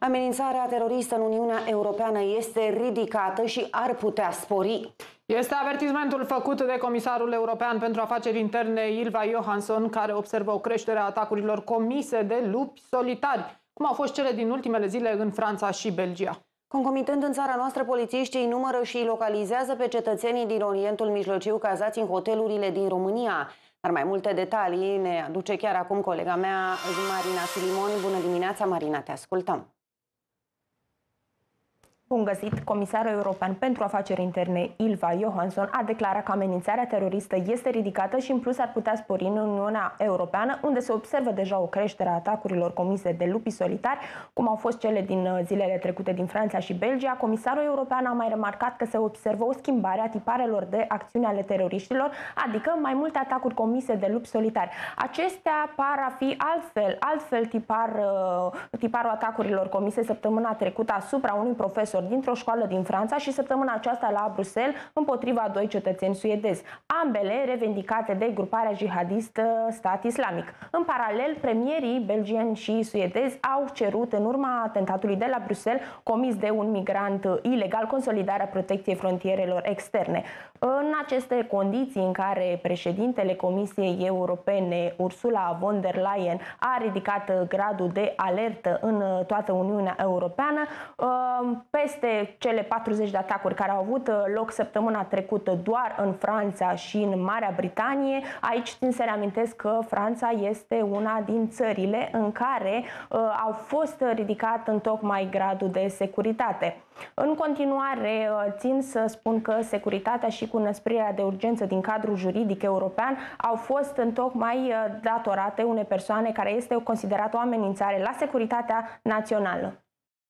Amenințarea teroristă în Uniunea Europeană este ridicată și ar putea spori. Este avertismentul făcut de Comisarul European pentru Afaceri Interne Ilva Johansson, care observă o creștere a atacurilor comise de lupi solitari, cum au fost cele din ultimele zile în Franța și Belgia. Concomitent în țara noastră, polițiștii numără și localizează pe cetățenii din Orientul Mijlociu cazați în hotelurile din România. Dar mai multe detalii ne aduce chiar acum colega mea, Marina Silimon. Bună dimineața, Marina, te ascultăm! Bun găsit! Comisarul European pentru Afaceri Interne, Ilva Johansson, a declarat că amenințarea teroristă este ridicată și în plus ar putea spori în Uniunea Europeană, unde se observă deja o creștere a atacurilor comise de lupi solitari, cum au fost cele din uh, zilele trecute din Franța și Belgia. Comisarul European a mai remarcat că se observă o schimbare a tiparelor de acțiune ale teroriștilor, adică mai multe atacuri comise de lupi solitari. Acestea par a fi altfel, altfel tipar, uh, tiparul atacurilor comise săptămâna trecută asupra unui profesor profesori dintr-o școală din Franța și săptămâna aceasta la Bruxelles împotriva doi cetățeni suedezi, ambele revendicate de gruparea jihadistă Stat Islamic. În paralel, premierii belgieni și suedezi au cerut în urma atentatului de la Bruxelles comis de un migrant ilegal consolidarea protecției frontierelor externe. În aceste condiții în care președintele Comisiei Europene, Ursula von der Leyen, a ridicat gradul de alertă în toată Uniunea Europeană, pe peste cele 40 de atacuri care au avut uh, loc săptămâna trecută doar în Franța și în Marea Britanie, aici țin să reamintesc că Franța este una din țările în care uh, au fost ridicat în tocmai gradul de securitate. În continuare, uh, țin să spun că securitatea și cu năsprirea de urgență din cadrul juridic european au fost în tocmai uh, datorate unei persoane care este considerată o amenințare la securitatea națională.